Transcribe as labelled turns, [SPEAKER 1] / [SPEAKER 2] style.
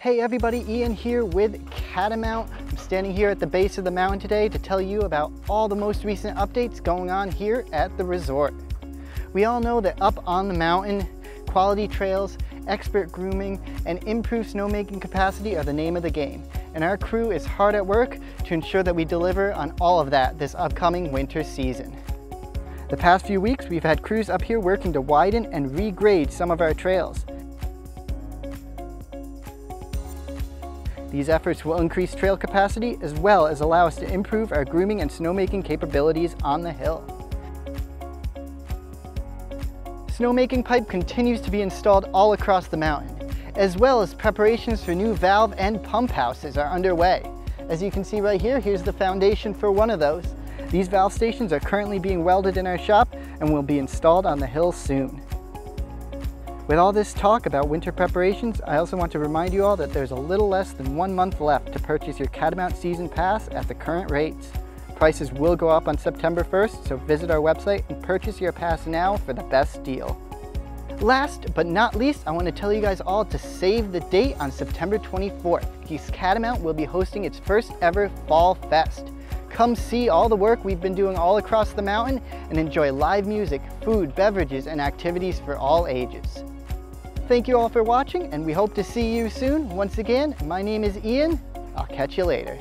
[SPEAKER 1] Hey everybody, Ian here with Catamount. I'm standing here at the base of the mountain today to tell you about all the most recent updates going on here at the resort. We all know that up on the mountain, quality trails, expert grooming, and improved snowmaking capacity are the name of the game. And our crew is hard at work to ensure that we deliver on all of that this upcoming winter season. The past few weeks, we've had crews up here working to widen and regrade some of our trails. These efforts will increase trail capacity as well as allow us to improve our grooming and snowmaking capabilities on the hill. Snowmaking pipe continues to be installed all across the mountain, as well as preparations for new valve and pump houses are underway. As you can see right here, here's the foundation for one of those. These valve stations are currently being welded in our shop and will be installed on the hill soon. With all this talk about winter preparations, I also want to remind you all that there's a little less than one month left to purchase your Catamount Season Pass at the current rates. Prices will go up on September 1st, so visit our website and purchase your pass now for the best deal. Last but not least, I want to tell you guys all to save the date on September 24th. Geese Catamount will be hosting its first ever Fall Fest. Come see all the work we've been doing all across the mountain and enjoy live music, food, beverages, and activities for all ages. Thank you all for watching and we hope to see you soon. Once again, my name is Ian. I'll catch you later.